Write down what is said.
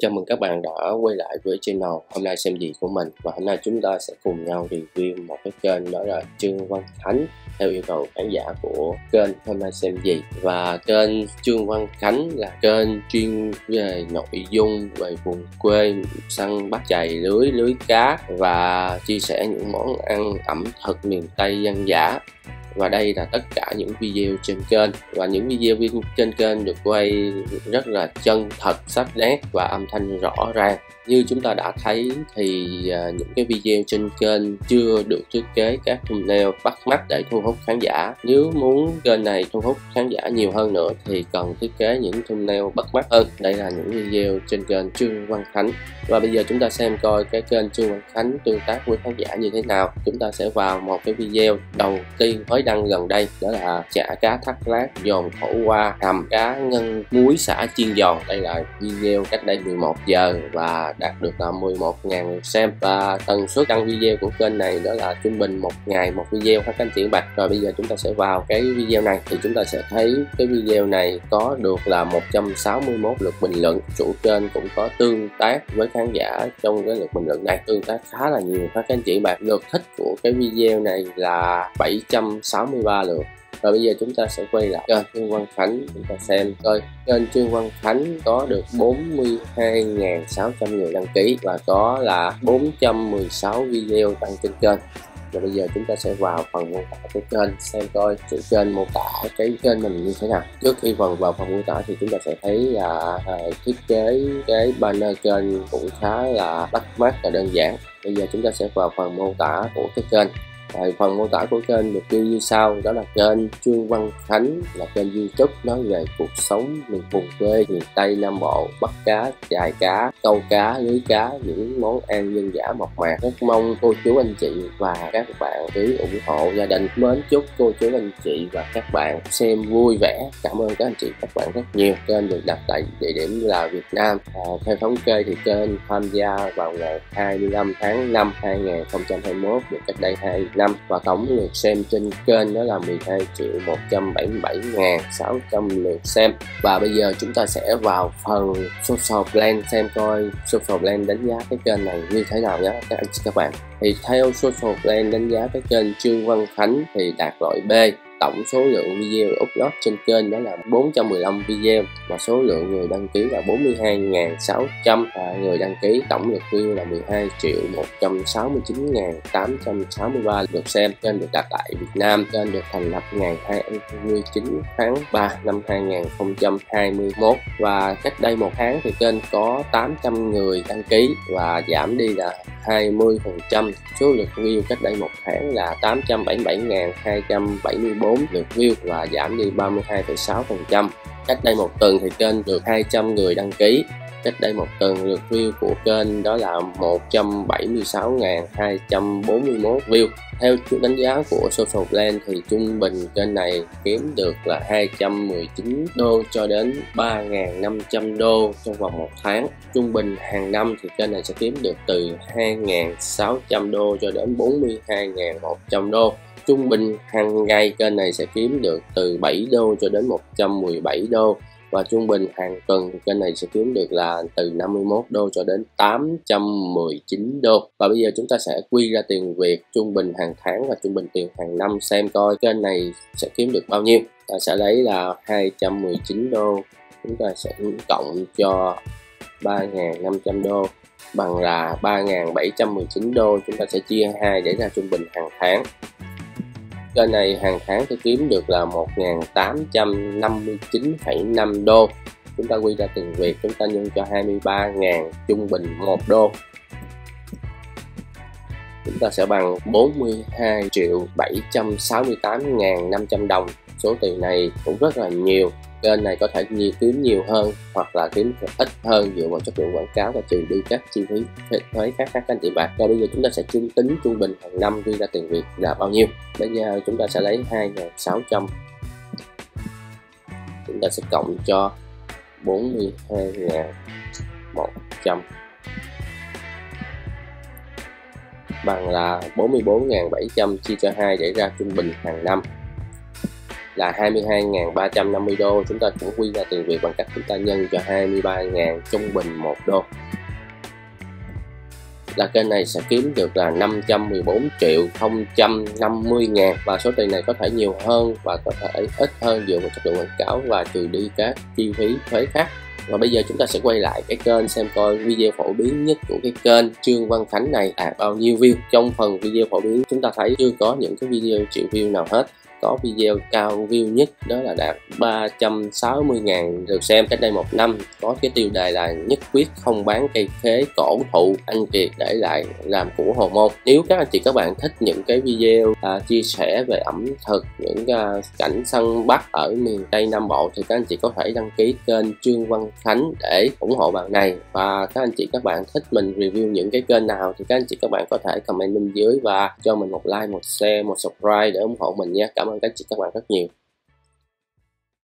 Chào mừng các bạn đã quay lại với channel hôm nay xem gì của mình. Và hôm nay chúng ta sẽ cùng nhau review một cái kênh đó là Trương Văn Khánh, theo yêu cầu khán giả của kênh hôm nay xem gì. Và kênh Trương Văn Khánh là kênh chuyên về nội dung về vùng quê, săn bắt chài lưới lưới cá và chia sẻ những món ăn ẩm thực miền Tây dân dã và đây là tất cả những video trên kênh. Và những video trên kênh được quay rất là chân thật, sắc nét và âm thanh rõ ràng. Như chúng ta đã thấy thì à, những cái video trên kênh chưa được thiết kế các thumbnail bắt mắt để thu hút khán giả. Nếu muốn kênh này thu hút khán giả nhiều hơn nữa thì cần thiết kế những thumbnail bắt mắt hơn. Đây là những video trên kênh Trương Văn Khánh. Và bây giờ chúng ta xem coi cái kênh Trương Văn Khánh tương tác với khán giả như thế nào. Chúng ta sẽ vào một cái video đầu tiên mới đăng gần đây, đó là chả cá thắt lát giòn khổ qua, hầm cá ngân muối xả chiên giòn. Đây là video cách đây 11 giờ và đạt được là 11.000 lượt xem. Và tần suất đăng video của kênh này, đó là trung bình một ngày một video các anh chị bạch rồi bây giờ chúng ta sẽ vào cái video này. Thì chúng ta sẽ thấy cái video này có được là 161 lượt bình luận. Chủ kênh cũng có tương tác với khán giả trong cái lượt bình luận này. Tương tác khá là nhiều các anh chị bạn? Lượt thích của cái video này là 763 lượt và bây giờ chúng ta sẽ quay lại. Kênh Trương Văn Khánh chúng ta xem. Coi kênh Trương Văn Khánh có được 42.600 người đăng ký và có là 416 video đăng trên kênh. Và bây giờ chúng ta sẽ vào phần mô tả của kênh xem coi chữ kênh mô tả cái kênh mình như thế nào. Trước khi phần vào phần mô tả thì chúng ta sẽ thấy là à, thiết kế cái banner kênh cũng khá là bắt mắt và đơn giản. Bây giờ chúng ta sẽ vào phần mô tả của cái kênh. Tại phần mô tả của kênh được ghi như sau đó là kênh Trương Văn Khánh là kênh youtube nói về cuộc sống miền vùng quê miền Tây Nam Bộ bắt cá chài cá câu cá lưới cá những món ăn dân dã mộc mạc. Rất mong cô chú anh chị và các bạn cứ ủng hộ gia đình mến chúc cô chú anh chị và các bạn xem vui vẻ. Cảm ơn các anh chị các bạn rất nhiều. Kênh được đặt tại địa điểm là Việt Nam. À, theo thống kê thì kênh tham gia vào ngày 25 tháng 5 2021 được cách đây 2 năm và tổng lượt xem trên kênh đó là 12 triệu 177 ngàn 600 lượt xem. Và bây giờ chúng ta sẽ vào phần social plan xem coi social plan đánh giá cái kênh này như thế nào nhé các anh chị các bạn. Thì theo social plan đánh giá cái kênh Trương Văn Khánh thì đạt loại B tổng số lượng video upload trên kênh đó là 415 video và số lượng người đăng ký là 42.600 và người đăng ký tổng lượt view là 12 triệu 169.863 lượt xem, kênh được đặt tại Việt Nam, kênh được thành lập ngày 29 tháng 3 năm 2021 và cách đây một tháng thì kênh có 800 người đăng ký và giảm đi là 20% số lượt view cách đây một tháng là 877.274 lượt view và giảm đi 32,6% cách đây một tuần thì kênh được 200 người đăng ký cách đây một tuần lượt view của kênh đó là 176.241 view. Theo đánh giá của Social Plan thì trung bình kênh này kiếm được là 219 đô cho đến 3.500 đô trong vòng một tháng. Trung bình hàng năm thì kênh này sẽ kiếm được từ 2.600 đô cho đến 42.100 đô. Trung bình hàng ngày kênh này sẽ kiếm được từ 7 đô cho đến 117 đô và trung bình hàng tuần kênh này sẽ kiếm được là từ 51 đô cho đến 819 đô. Và bây giờ chúng ta sẽ quy ra tiền Việt trung bình hàng tháng và trung bình tiền hàng năm xem coi kênh này sẽ kiếm được bao nhiêu. Ta sẽ lấy là 219 đô. Chúng ta sẽ cộng cho 3.500 đô bằng là 3.719 đô. Chúng ta sẽ chia hai để ra trung bình hàng tháng kênh này hàng tháng tôi kiếm được là 1.859,5 đô. Chúng ta quy ra tiền Việt chúng ta nhân cho 23.000 trung bình 1 đô. Chúng ta sẽ bằng 42 triệu 768.500 đồng. Số tiền này cũng rất là nhiều kênh này có thể nhiều kiếm nhiều hơn hoặc là kiếm ít hơn dựa vào chất lượng quảng cáo và trừ đi các chi phí thuế khác các anh chị bạn. Và bây giờ chúng ta sẽ tính tính trung bình hàng năm ghi ra tiền việt là bao nhiêu? Bây giờ chúng ta sẽ lấy 2.600 chúng ta sẽ cộng cho 42.100 bằng là 44.700 chia cho 2 để ra trung bình hàng năm là 22.350 đô. Chúng ta cũng quy ra tiền Việt bằng cách chúng ta nhân cho 23.000 trung bình một đô. Là kênh này sẽ kiếm được là 514 triệu 050 ngàn và số tiền này có thể nhiều hơn và có thể ít hơn dựa vào chất lượng quảng cáo và trừ đi các chi phí thuế khác. Và bây giờ chúng ta sẽ quay lại cái kênh xem coi video phổ biến nhất của cái kênh Trương Văn Khánh này đạt bao nhiêu view. Trong phần video phổ biến, chúng ta thấy chưa có những cái video triệu view nào hết có video cao view nhất đó là đạt 360.000 lượt xem cách đây một năm. Có cái tiêu đề là nhất quyết không bán cây khế cổ thụ anh Kiệt để lại làm của Hồ Môn. Nếu các anh chị các bạn thích những cái video à, chia sẻ về ẩm thực những à, cảnh săn bắt ở miền Tây Nam Bộ thì các anh chị có thể đăng ký kênh Trương Văn Khánh để ủng hộ bạn này. Và các anh chị các bạn thích mình review những cái kênh nào thì các anh chị các bạn có thể comment bên dưới và cho mình một like một share một subscribe để ủng hộ mình nhé cảm ơn các chị các bạn rất nhiều.